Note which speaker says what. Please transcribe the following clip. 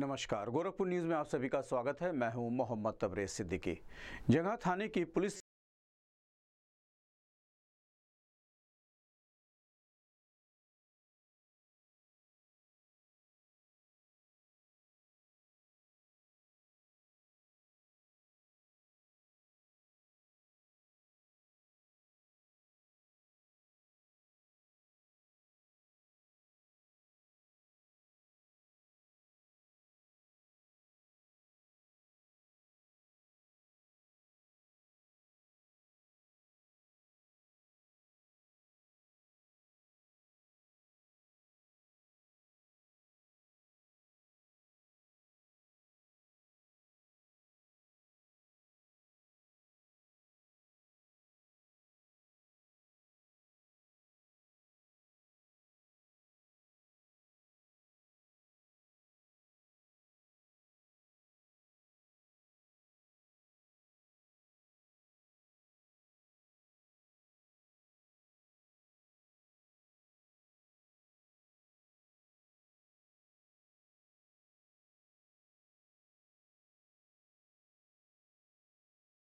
Speaker 1: नमस्कार, गोरखपुर न्यूज़ में आप सभी का स्वागत है। मैं हूँ मोहम्मद तबरेज सिद्दीकी। जगह थाने की पुलिस